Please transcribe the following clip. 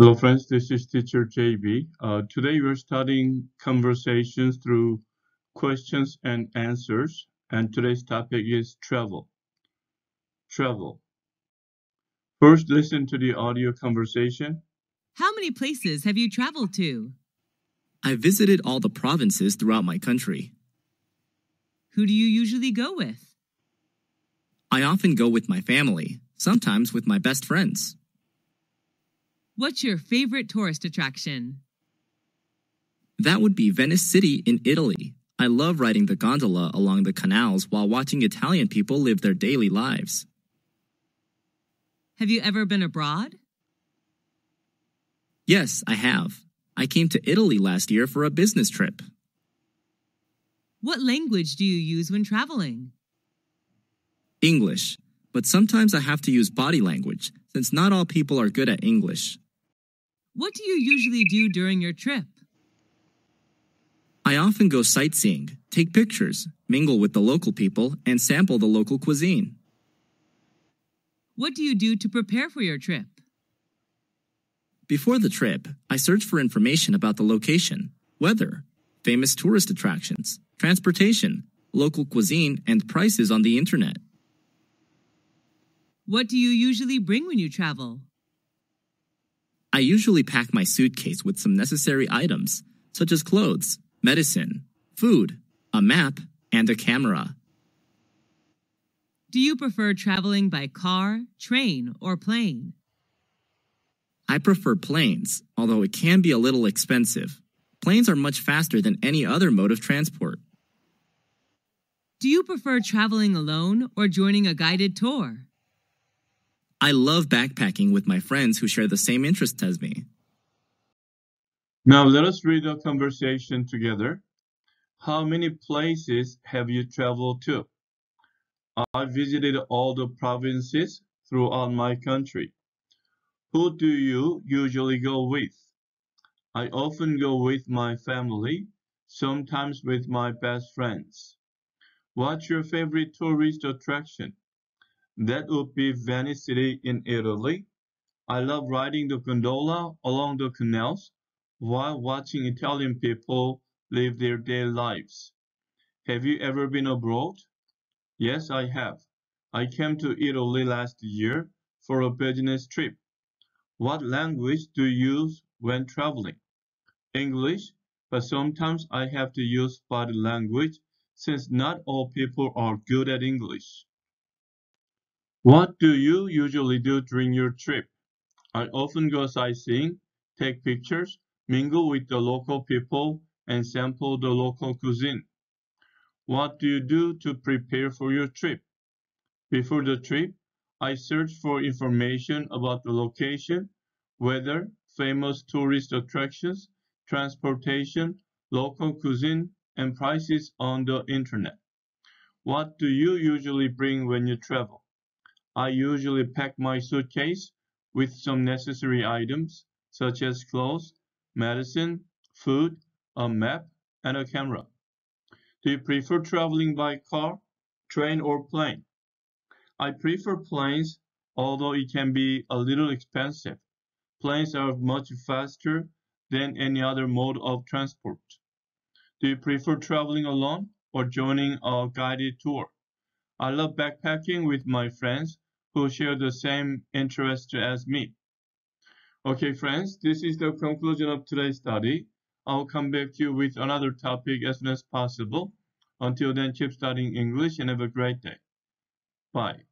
Hello friends, this is teacher JB. Uh, today we're studying conversations through questions and answers and today's topic is travel. Travel. First listen to the audio conversation. How many places have you traveled to? I visited all the provinces throughout my country. Who do you usually go with? I often go with my family, sometimes with my best friends. What's your favorite tourist attraction? That would be Venice City in Italy. I love riding the gondola along the canals while watching Italian people live their daily lives. Have you ever been abroad? Yes, I have. I came to Italy last year for a business trip. What language do you use when traveling? English, but sometimes I have to use body language since not all people are good at English. What do you usually do during your trip? I often go sightseeing, take pictures, mingle with the local people, and sample the local cuisine. What do you do to prepare for your trip? Before the trip, I search for information about the location, weather, famous tourist attractions, transportation, local cuisine, and prices on the internet. What do you usually bring when you travel? I usually pack my suitcase with some necessary items, such as clothes, medicine, food, a map, and a camera. Do you prefer traveling by car, train, or plane? I prefer planes, although it can be a little expensive. Planes are much faster than any other mode of transport. Do you prefer traveling alone or joining a guided tour? I love backpacking with my friends who share the same interests as me. Now let us read the conversation together. How many places have you traveled to? I visited all the provinces throughout my country. Who do you usually go with? I often go with my family, sometimes with my best friends. What's your favorite tourist attraction? That would be Venice City in Italy. I love riding the gondola along the canals while watching Italian people live their daily lives. Have you ever been abroad? Yes, I have. I came to Italy last year for a business trip. What language do you use when traveling? English, but sometimes I have to use body language since not all people are good at English. What do you usually do during your trip? I often go sightseeing, take pictures, mingle with the local people, and sample the local cuisine. What do you do to prepare for your trip? Before the trip, I search for information about the location, weather, famous tourist attractions, transportation, local cuisine, and prices on the internet. What do you usually bring when you travel? I usually pack my suitcase with some necessary items such as clothes, medicine, food, a map, and a camera. Do you prefer traveling by car, train, or plane? I prefer planes, although it can be a little expensive. Planes are much faster than any other mode of transport. Do you prefer traveling alone or joining a guided tour? I love backpacking with my friends who share the same interest as me. Okay, friends, this is the conclusion of today's study. I'll come back to you with another topic as soon as possible. Until then, keep studying English and have a great day. Bye.